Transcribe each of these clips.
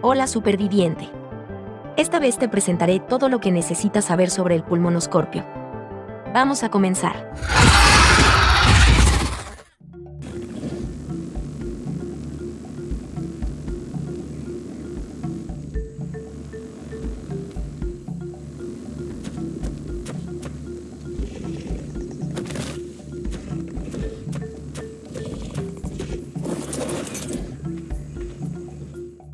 Hola superviviente. Esta vez te presentaré todo lo que necesitas saber sobre el pulmonoscorpio. Vamos a comenzar.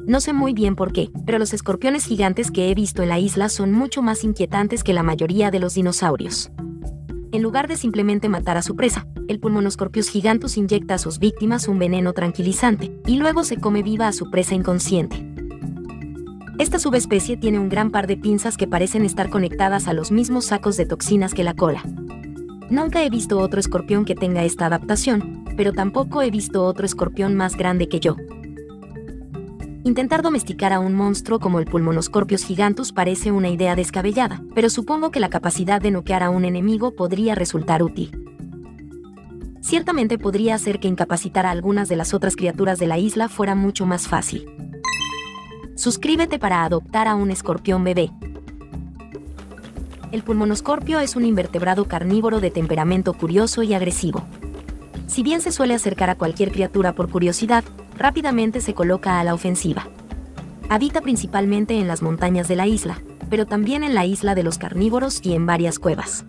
No sé muy bien por qué, pero los escorpiones gigantes que he visto en la isla son mucho más inquietantes que la mayoría de los dinosaurios. En lugar de simplemente matar a su presa, el pulmonoscorpius gigantus inyecta a sus víctimas un veneno tranquilizante y luego se come viva a su presa inconsciente. Esta subespecie tiene un gran par de pinzas que parecen estar conectadas a los mismos sacos de toxinas que la cola. Nunca he visto otro escorpión que tenga esta adaptación, pero tampoco he visto otro escorpión más grande que yo. Intentar domesticar a un monstruo como el Pulmonoscorpius gigantus parece una idea descabellada, pero supongo que la capacidad de noquear a un enemigo podría resultar útil. Ciertamente podría hacer que incapacitar a algunas de las otras criaturas de la isla fuera mucho más fácil. Suscríbete para adoptar a un escorpión bebé. El pulmonoscorpio es un invertebrado carnívoro de temperamento curioso y agresivo. Si bien se suele acercar a cualquier criatura por curiosidad, rápidamente se coloca a la ofensiva. Habita principalmente en las montañas de la isla, pero también en la isla de los carnívoros y en varias cuevas.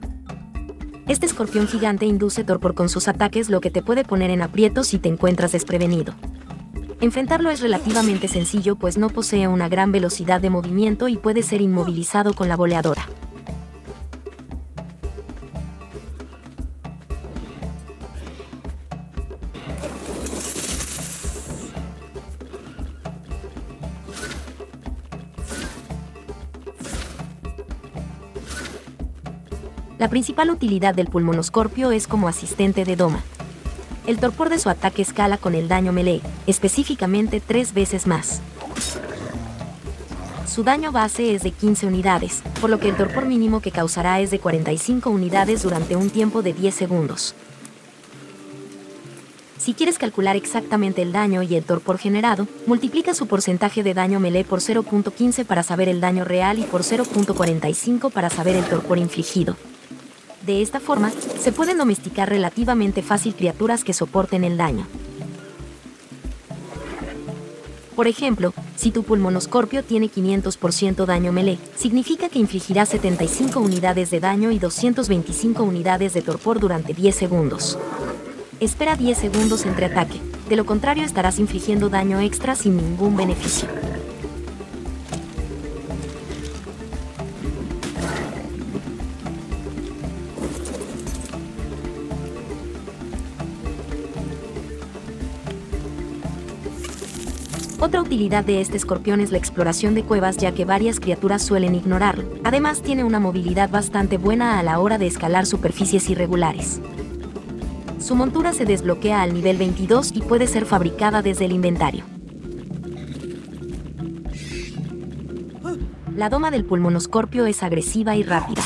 Este escorpión gigante induce torpor con sus ataques, lo que te puede poner en aprietos si te encuentras desprevenido. Enfrentarlo es relativamente sencillo pues no posee una gran velocidad de movimiento y puede ser inmovilizado con la boleadora. La principal utilidad del pulmonoscorpio es como asistente de doma. El torpor de su ataque escala con el daño melee, específicamente tres veces más. Su daño base es de 15 unidades, por lo que el torpor mínimo que causará es de 45 unidades durante un tiempo de 10 segundos. Si quieres calcular exactamente el daño y el torpor generado, multiplica su porcentaje de daño melee por 0.15 para saber el daño real y por 0.45 para saber el torpor infligido. De esta forma, se pueden domesticar relativamente fácil criaturas que soporten el daño. Por ejemplo, si tu pulmonoscorpio tiene 500% daño melee, significa que infligirá 75 unidades de daño y 225 unidades de torpor durante 10 segundos. Espera 10 segundos entre ataque, de lo contrario estarás infligiendo daño extra sin ningún beneficio. Otra utilidad de este escorpión es la exploración de cuevas ya que varias criaturas suelen ignorarlo. Además tiene una movilidad bastante buena a la hora de escalar superficies irregulares. Su montura se desbloquea al nivel 22 y puede ser fabricada desde el inventario. La doma del pulmonoscorpio es agresiva y rápida.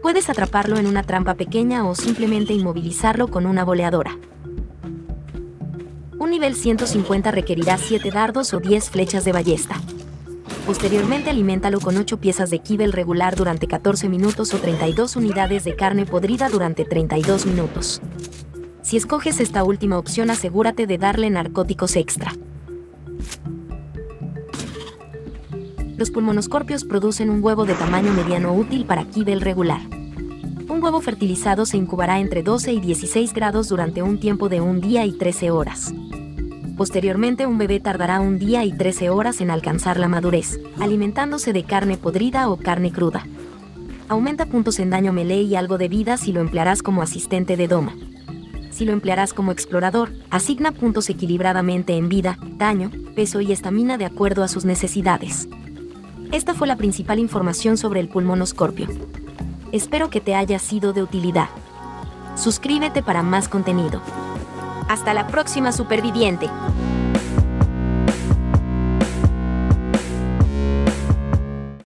Puedes atraparlo en una trampa pequeña o simplemente inmovilizarlo con una boleadora. Un nivel 150 requerirá 7 dardos o 10 flechas de ballesta. Posteriormente aliméntalo con 8 piezas de kibel regular durante 14 minutos o 32 unidades de carne podrida durante 32 minutos. Si escoges esta última opción asegúrate de darle narcóticos extra. Los pulmonoscorpios producen un huevo de tamaño mediano útil para kibel regular. Un huevo fertilizado se incubará entre 12 y 16 grados durante un tiempo de un día y 13 horas. Posteriormente un bebé tardará un día y 13 horas en alcanzar la madurez, alimentándose de carne podrida o carne cruda. Aumenta puntos en daño melee y algo de vida si lo emplearás como asistente de doma. Si lo emplearás como explorador, asigna puntos equilibradamente en vida, daño, peso y estamina de acuerdo a sus necesidades. Esta fue la principal información sobre el pulmonoscorpio. Espero que te haya sido de utilidad. Suscríbete para más contenido. Hasta la próxima superviviente.